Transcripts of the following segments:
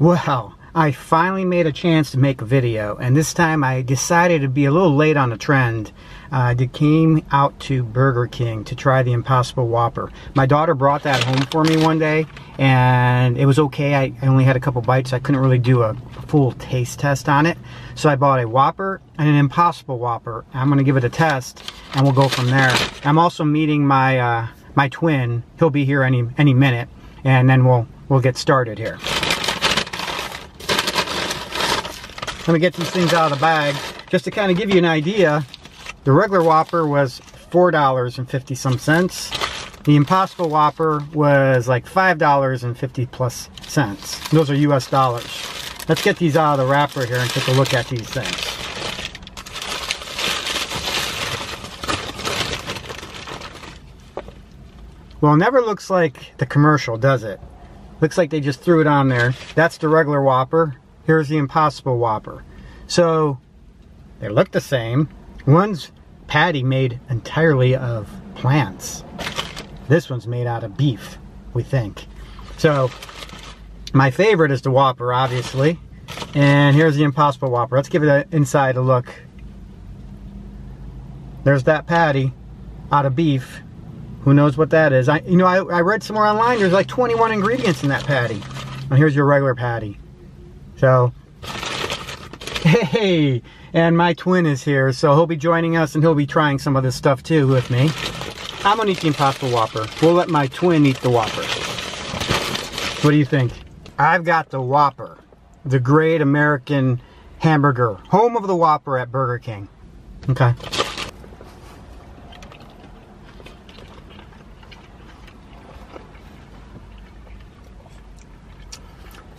Well, I finally made a chance to make a video, and this time I decided to be a little late on the trend. I uh, came out to Burger King to try the Impossible Whopper. My daughter brought that home for me one day, and it was okay. I, I only had a couple bites. I couldn't really do a full taste test on it. So I bought a Whopper and an Impossible Whopper. I'm going to give it a test, and we'll go from there. I'm also meeting my uh, my twin. He'll be here any any minute, and then we'll we'll get started here. Let me get these things out of the bag. Just to kind of give you an idea, the regular Whopper was four dollars and fifty some cents. The Impossible Whopper was like five dollars and fifty plus cents. Those are US dollars. Let's get these out of the wrapper here and take a look at these things. Well, it never looks like the commercial, does it? Looks like they just threw it on there. That's the regular Whopper. Here's the Impossible Whopper. So they look the same. One's patty made entirely of plants. This one's made out of beef, we think. So my favorite is the Whopper, obviously. And here's the Impossible Whopper. Let's give it an inside a look. There's that patty out of beef. Who knows what that is? I, you know, I, I read somewhere online there's like 21 ingredients in that patty. And here's your regular patty. So, hey, and my twin is here, so he'll be joining us and he'll be trying some of this stuff too with me. I'm gonna eat the Impossible Whopper. We'll let my twin eat the Whopper. What do you think? I've got the Whopper, the great American hamburger, home of the Whopper at Burger King. Okay.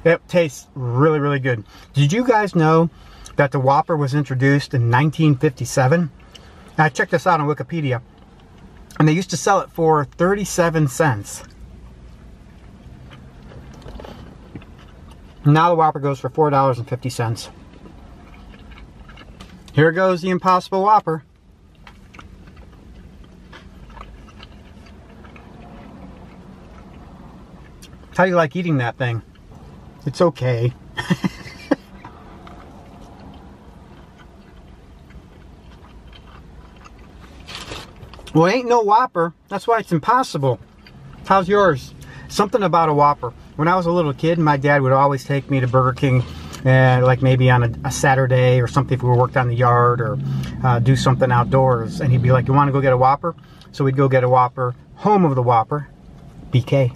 It tastes really, really good. Did you guys know that the Whopper was introduced in 1957? I checked this out on Wikipedia. And they used to sell it for 37 cents. Now the Whopper goes for $4.50. Here goes the Impossible Whopper. How do you like eating that thing? It's okay. well, ain't no Whopper. That's why it's impossible. How's yours? Something about a Whopper. When I was a little kid, my dad would always take me to Burger King and like maybe on a, a, Saturday or something if we worked on the yard or uh, do something outdoors and he'd be like you want to go get a Whopper so we'd go get a Whopper home of the Whopper BK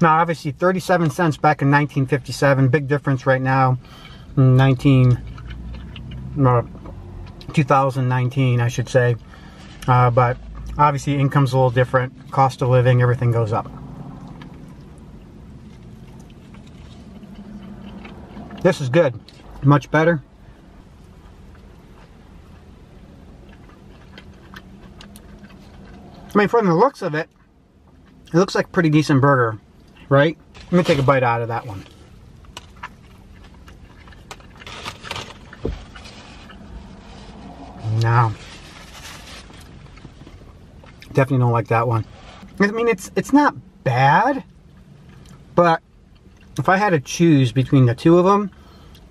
Now, obviously, 37 cents back in 1957. Big difference right now. 19, uh, 2019, I should say. Uh, but obviously, income's a little different. Cost of living, everything goes up. This is good. Much better. I mean, from the looks of it, it looks like a pretty decent burger right? Let me take a bite out of that one. No. Definitely don't like that one. I mean, it's it's not bad, but if I had to choose between the two of them,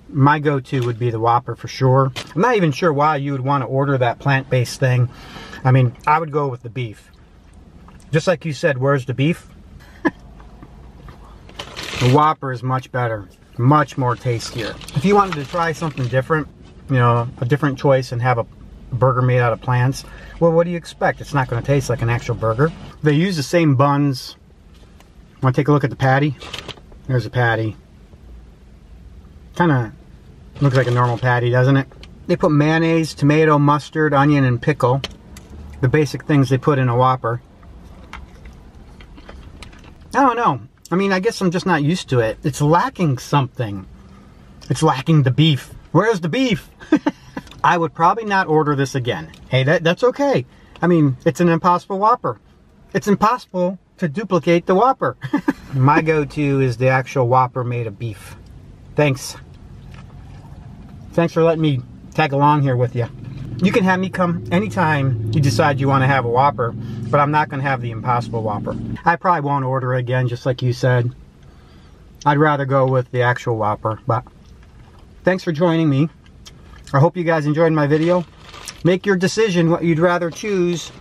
my go-to would be the Whopper for sure. I'm not even sure why you would want to order that plant-based thing. I mean, I would go with the beef. Just like you said, where's the beef? The Whopper is much better, much more tastier. If you wanted to try something different, you know, a different choice and have a burger made out of plants, well, what do you expect? It's not going to taste like an actual burger. They use the same buns. Want to take a look at the patty? There's a patty. Kind of looks like a normal patty, doesn't it? They put mayonnaise, tomato, mustard, onion, and pickle. The basic things they put in a Whopper. I don't know. I mean, I guess I'm just not used to it. It's lacking something. It's lacking the beef. Where's the beef? I would probably not order this again. Hey, that, that's okay. I mean, it's an impossible Whopper. It's impossible to duplicate the Whopper. My go-to is the actual Whopper made of beef. Thanks. Thanks for letting me tag along here with you. You can have me come anytime you decide you want to have a Whopper, but I'm not going to have the Impossible Whopper. I probably won't order it again, just like you said. I'd rather go with the actual Whopper, but thanks for joining me. I hope you guys enjoyed my video. Make your decision what you'd rather choose,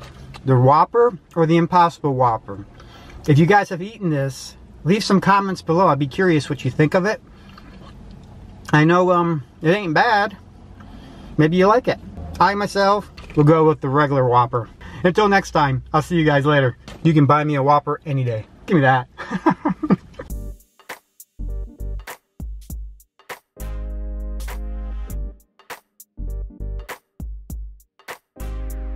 the Whopper or the Impossible Whopper. If you guys have eaten this, leave some comments below. I'd be curious what you think of it. I know um, it ain't bad. Maybe you like it. I myself will go with the regular Whopper. Until next time, I'll see you guys later. You can buy me a Whopper any day. Give me that.